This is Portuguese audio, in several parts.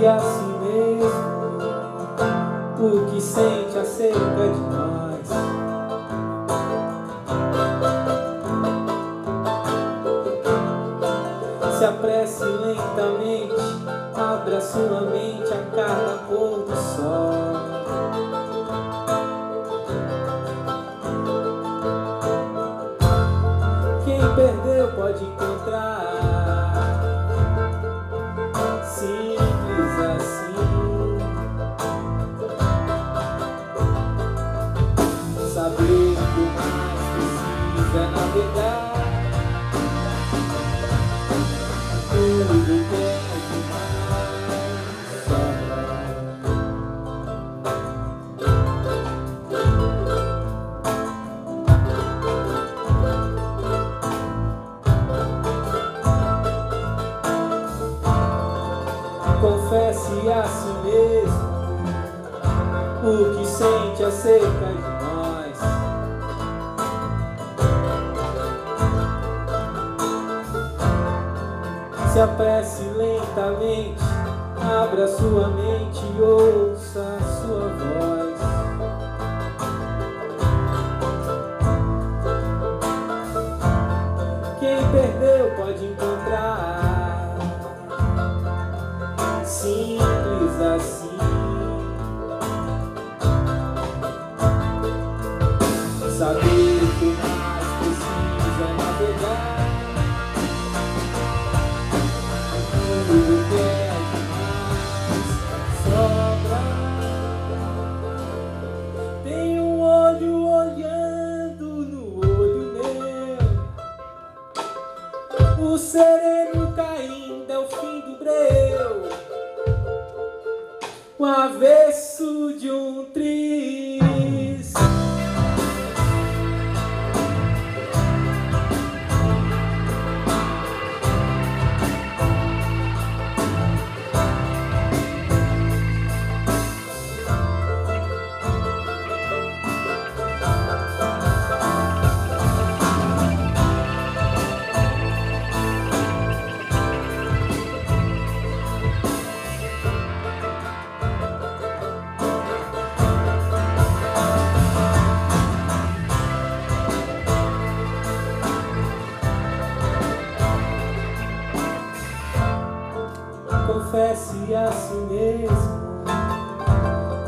confesse a si mesmo o que sente acerca de nós. Se apresse lentamente, abra sua mente a cada pôr do sol. Quem perdeu Confesse a si mesmo o que sente acerca de Se apresse lentamente, abra sua mente e ouça a sua voz. O sereno caindo é o fim do breu. O avesso de um triz. Confesse a si mesmo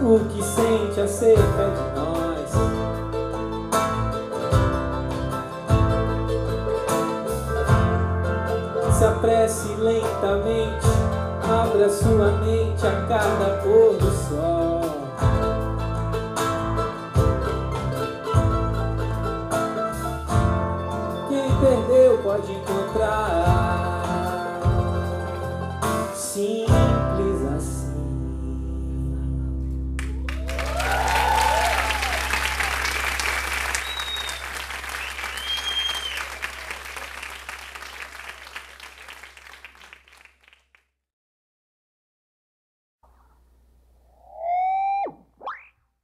o que sente acerca de nós. Se apresse lentamente, abra sua mente a cada pôr do sol. Quem perdeu pode encontrar.